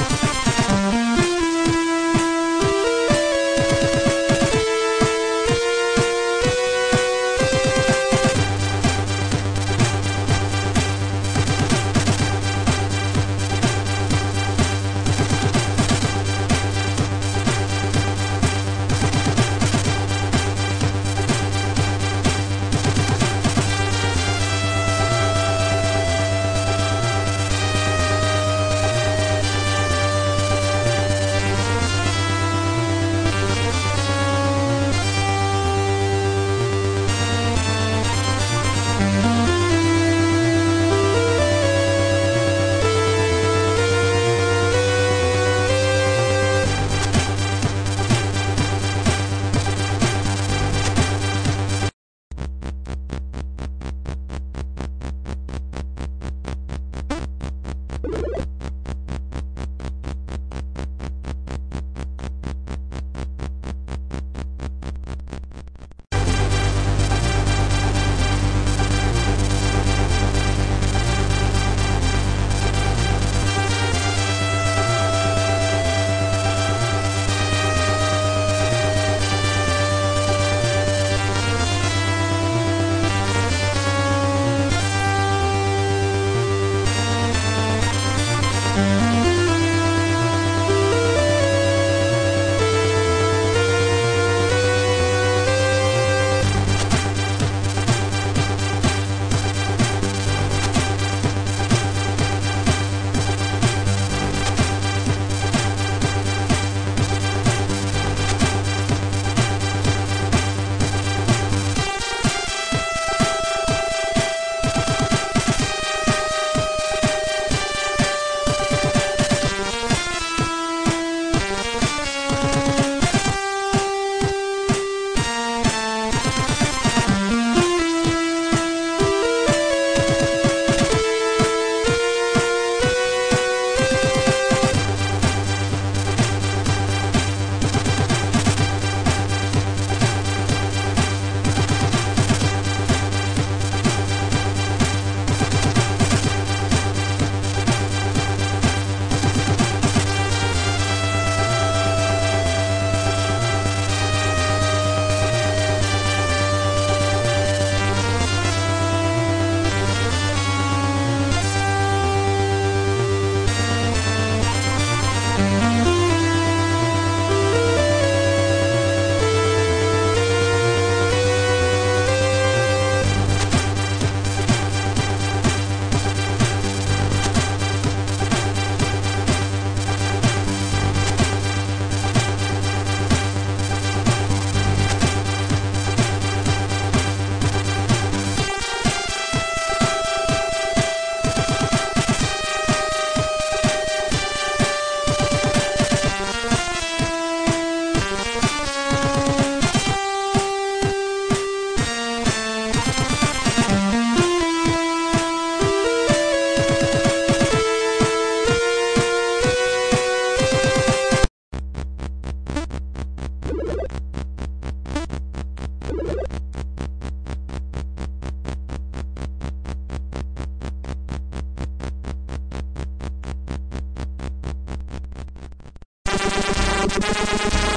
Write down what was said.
Thank you.